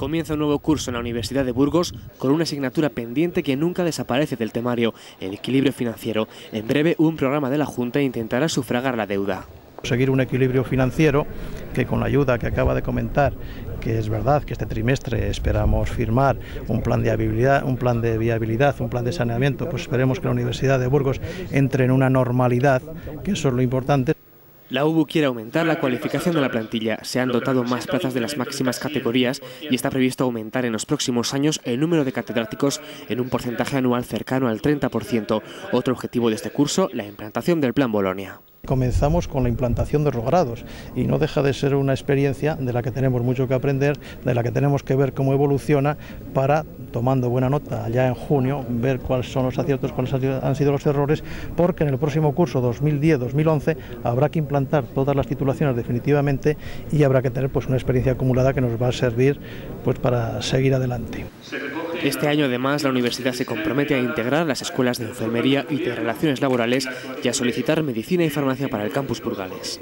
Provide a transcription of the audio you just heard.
Comienza un nuevo curso en la Universidad de Burgos con una asignatura pendiente que nunca desaparece del temario, el equilibrio financiero. En breve, un programa de la Junta intentará sufragar la deuda. Seguir un equilibrio financiero que con la ayuda que acaba de comentar, que es verdad que este trimestre esperamos firmar un plan de viabilidad, un plan de viabilidad, un plan de saneamiento, pues esperemos que la Universidad de Burgos entre en una normalidad, que eso es lo importante. La UBU quiere aumentar la cualificación de la plantilla. Se han dotado más plazas de las máximas categorías y está previsto aumentar en los próximos años el número de catedráticos en un porcentaje anual cercano al 30%. Otro objetivo de este curso, la implantación del Plan Bolonia. Comenzamos con la implantación de los grados y no deja de ser una experiencia de la que tenemos mucho que aprender, de la que tenemos que ver cómo evoluciona para, tomando buena nota ya en junio, ver cuáles son los aciertos, cuáles han sido los errores, porque en el próximo curso 2010-2011 habrá que implantar todas las titulaciones definitivamente y habrá que tener pues una experiencia acumulada que nos va a servir pues para seguir adelante. Este año además la universidad se compromete a integrar las escuelas de enfermería y de relaciones laborales y a solicitar medicina y farmacia para el campus Burgales.